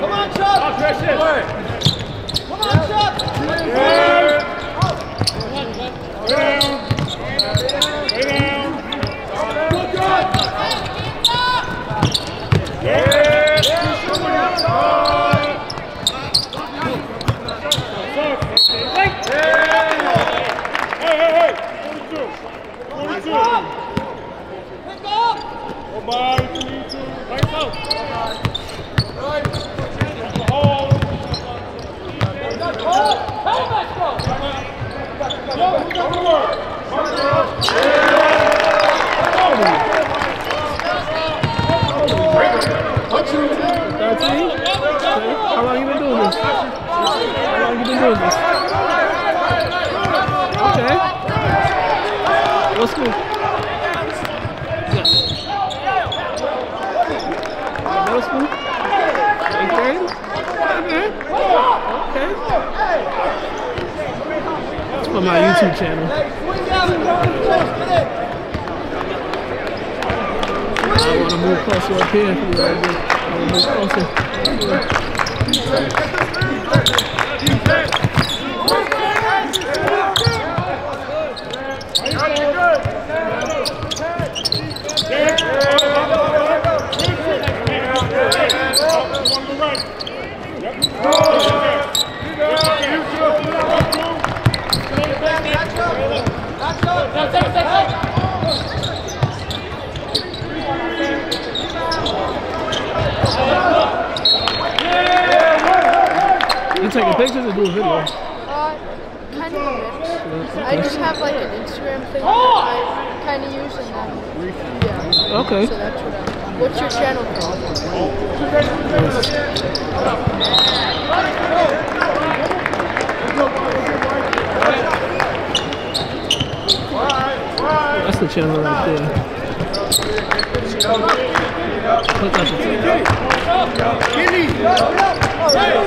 Come on, Chuck! In. Come on, Chuck! Lay down. Lay down. Good, good! Hey, hey, hey. 42. 42. Pick up! Oh, my. Three, two. Lights out. Hold. Cole! Helmet, go! Come to work. Come to work. Thirteen? How long you been doing this? How long you been doing this? Okay. What school? Middle school? Eighth grade? Okay. Okay. It's for my YouTube channel. Swing down and go to the chest, get in! I want to move closer up here. for you right there. I want to move closer. You taking pictures or doing video? Uh, kind of a. I just have like an Instagram thing that I kind of use and then, yeah. Okay. So that's what I'm, what's your channel called? That's the channel right there. Click on Hey!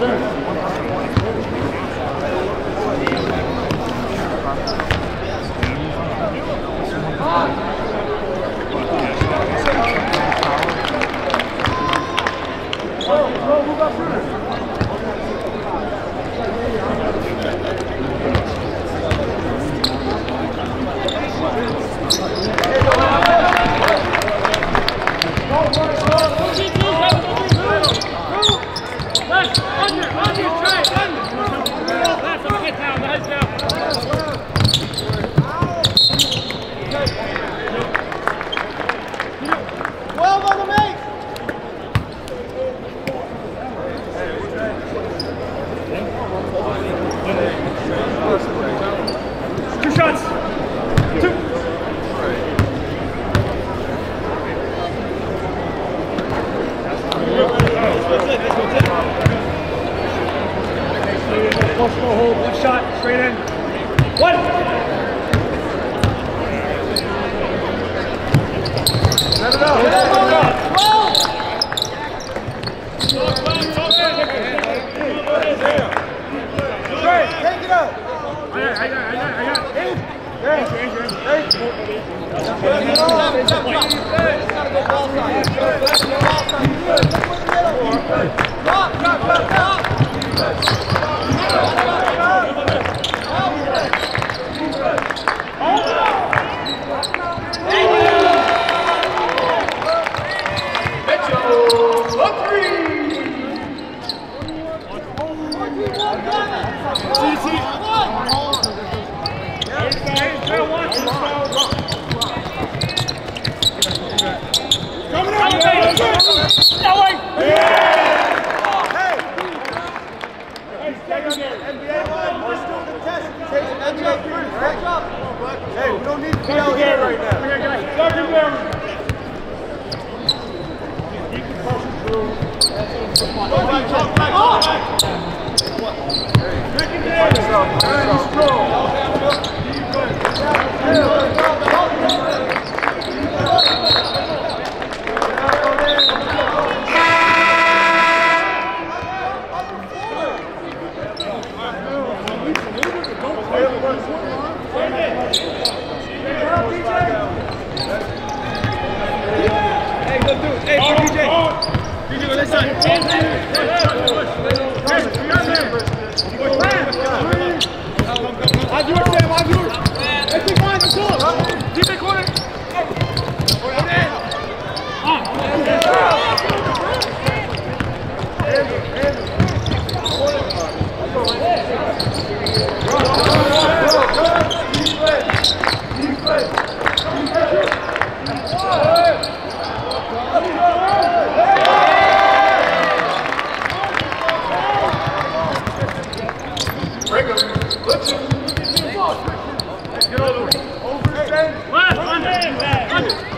네. Hey, we don't need to be out here right now. Second down. Very strong. Very strong. Vai.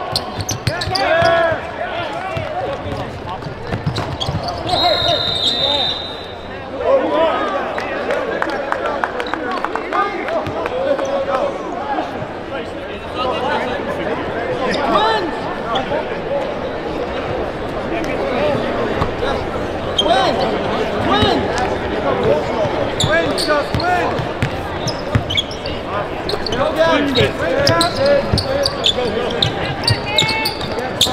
Win, Chuck, win! Go down, win, down.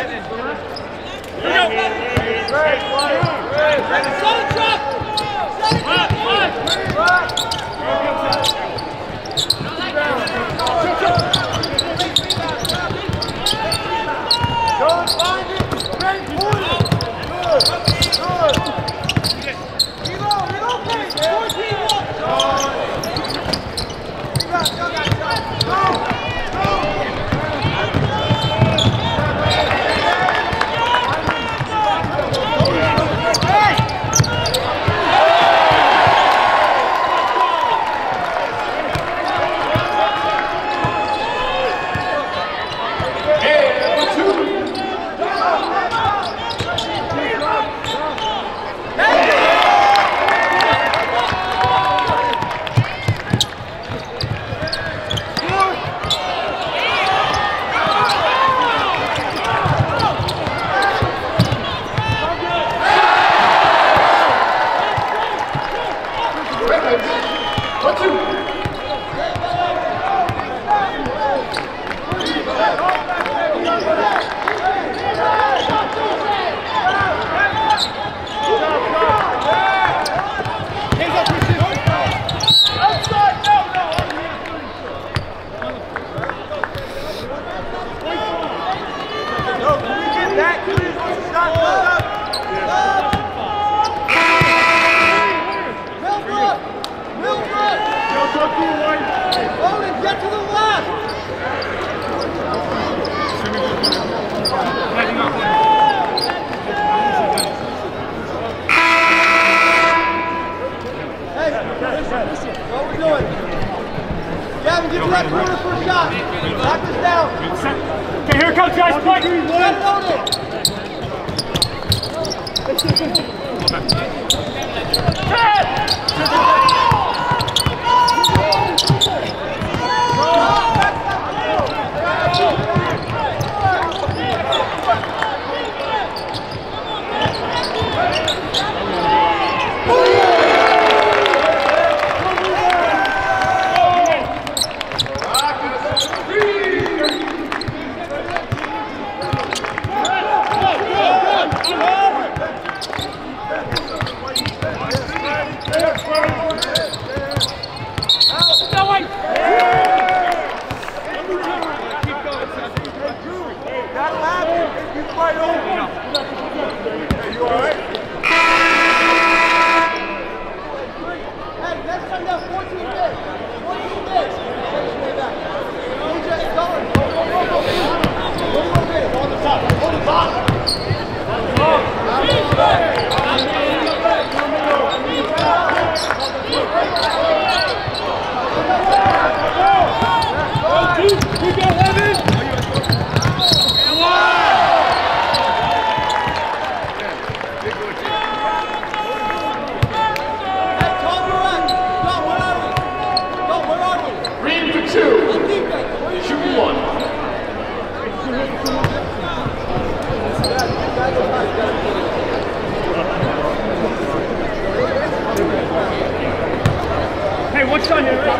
And get to the left! Hey, listen, listen, what we're doing. Gavin, get to that corner for a shot. Knock this down. Okay, here comes, guys. Play. Get it on it. Hey, Hey, one shot here, right?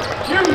Huge.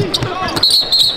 For forward.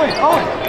Owen, Owen.